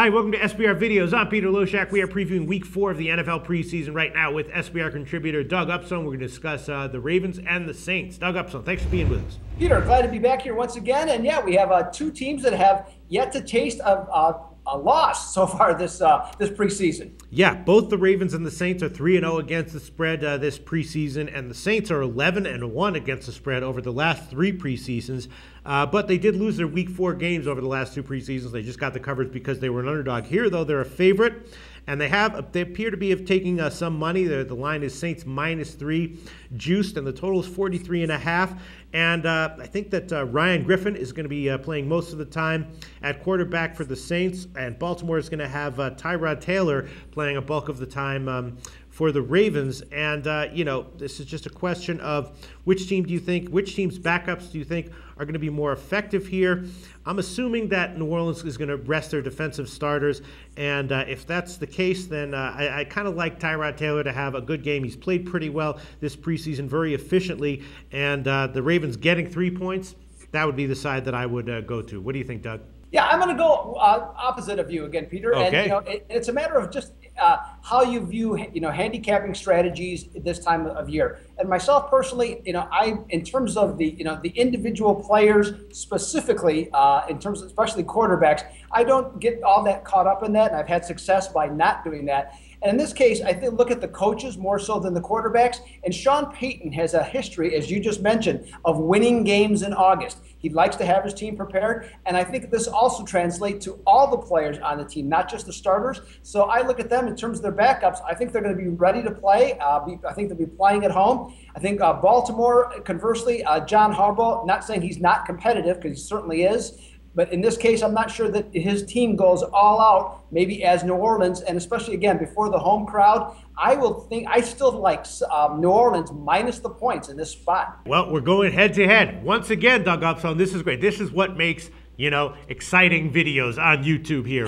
Hi, welcome to SBR Videos. I'm Peter Loshak. We are previewing week four of the NFL preseason right now with SBR contributor Doug Upstone. We're going to discuss uh, the Ravens and the Saints. Doug Upstone, thanks for being with us. Peter, glad to be back here once again. And yeah, we have uh, two teams that have yet to taste of uh, a loss so far this uh, this preseason. Yeah, both the Ravens and the Saints are three and zero oh against the spread uh, this preseason, and the Saints are eleven and one against the spread over the last three preseasons. Uh, but they did lose their Week Four games over the last two preseasons. They just got the coverage because they were an underdog. Here, though, they're a favorite and they have they appear to be of taking uh, some money. The, the line is Saints minus three, juiced, and the total is 43 and a half. And uh, I think that uh, Ryan Griffin is going to be uh, playing most of the time at quarterback for the Saints, and Baltimore is going to have uh, Tyrod Taylor playing a bulk of the time um, for the Ravens. And, uh, you know, this is just a question of which team do you think, which team's backups do you think are going to be more effective here? I'm assuming that New Orleans is going to rest their defensive starters. And uh, if that's the case, then uh, I, I kind of like Tyrod Taylor to have a good game. He's played pretty well this preseason, very efficiently. And uh, the Ravens getting three points, that would be the side that I would uh, go to. What do you think, Doug? Yeah, I'm going to go uh, opposite of you again, Peter. Okay. And you know, it, it's a matter of just uh, how you view, you know, handicapping strategies this time of year. And myself personally, you know, I, in terms of the, you know, the individual players specifically, uh, in terms of especially quarterbacks, I don't get all that caught up in that, and I've had success by not doing that. And in this case, I think look at the coaches more so than the quarterbacks. And Sean Payton has a history, as you just mentioned, of winning games in August. He likes to have his team prepared. And I think this also translate to all the players on the team, not just the starters. So I look at them in terms of their backups. I think they're going to be ready to play. Uh, be, I think they'll be playing at home. I think uh, Baltimore, conversely, uh, John Harbaugh, not saying he's not competitive because he certainly is. But in this case, I'm not sure that his team goes all out, maybe as New Orleans, and especially again before the home crowd. I will think I still like um, New Orleans minus the points in this spot. Well, we're going head to head once again, Doug Upstone. This is great. This is what makes you know exciting videos on YouTube here.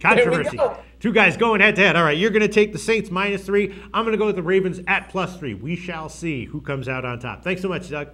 Controversy. Two guys going head to head. All right, you're going to take the Saints minus three. I'm going to go with the Ravens at plus three. We shall see who comes out on top. Thanks so much, Doug.